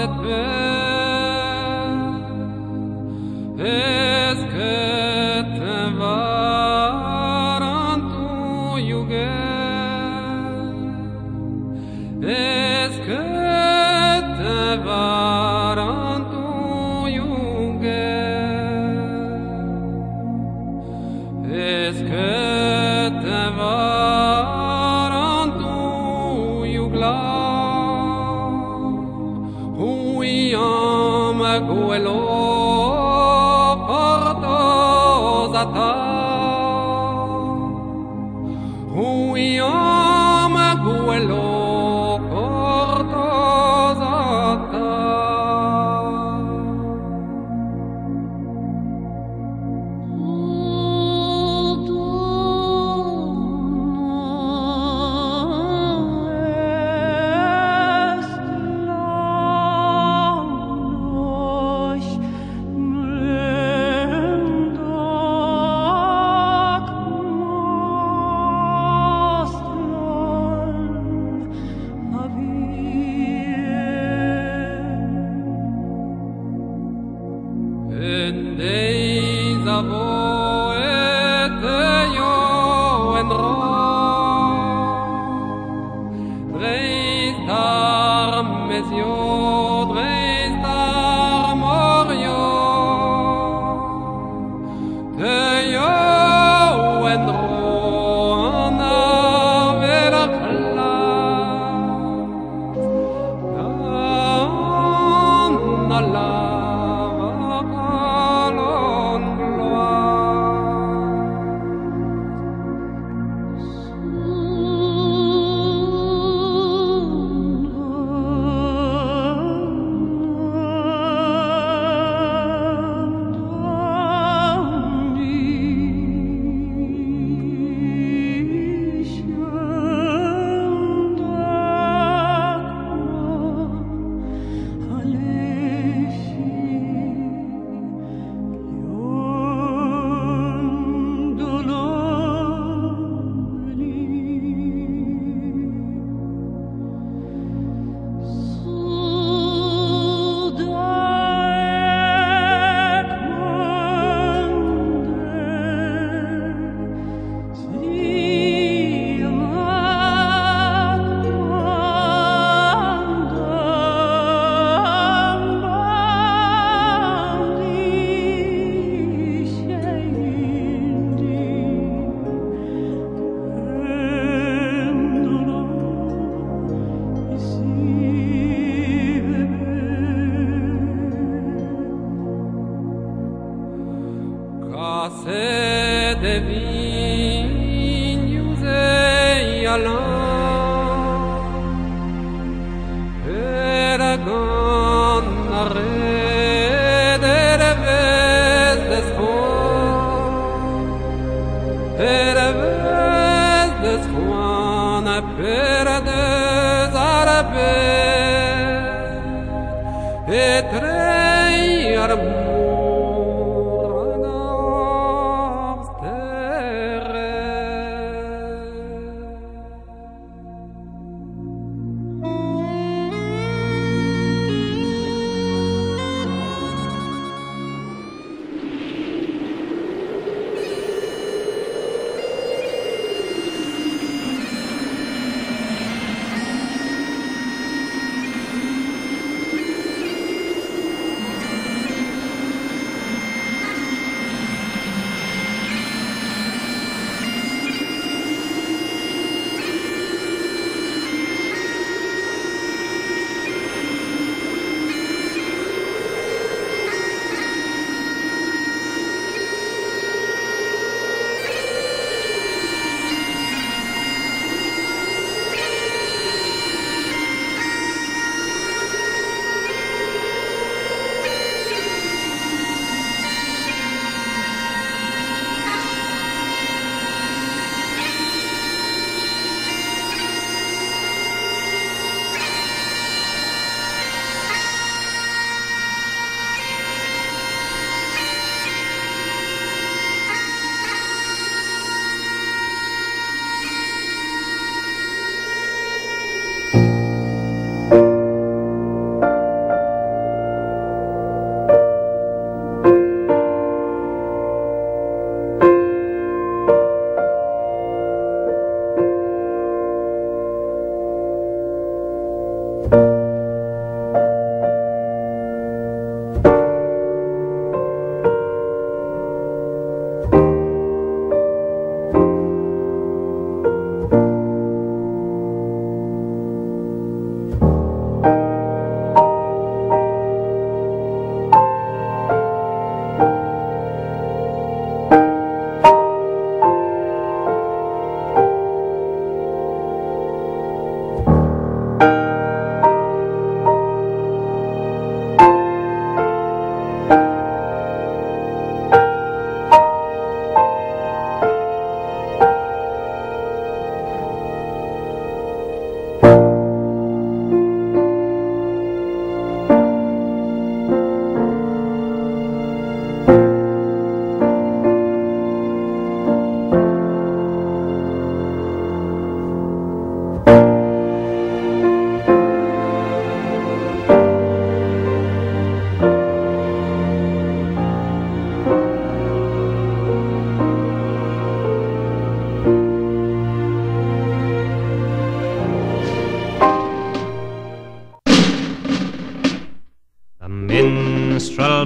de paix. vuelo. En of poëte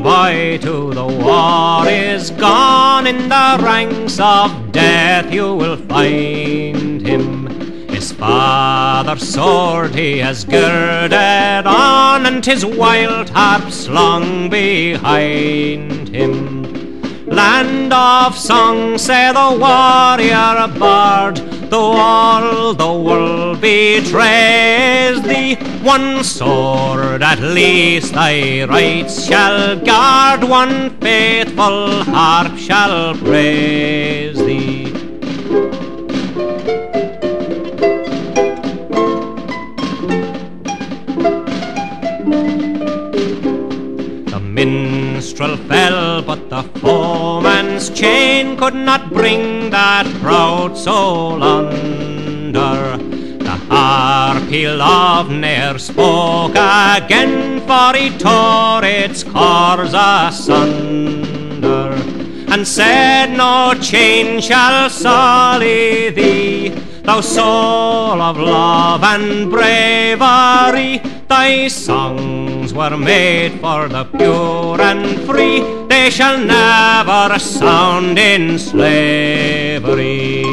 boy to the war is gone. In the ranks of death you will find him. His father's sword he has girded on, and his wild harp slung behind him. Land of song, say the warrior bard, though all the world betrays thee, one sword at least thy rights shall guard, one faithful harp shall praise minstrel fell, but the foeman's chain could not bring that proud soul under. The harp he loved ne'er spoke again, for he tore its cords asunder, and said, No chain shall sully thee, thou soul of love and bravery. Thy songs were made for the pure and free, they shall never sound in slavery.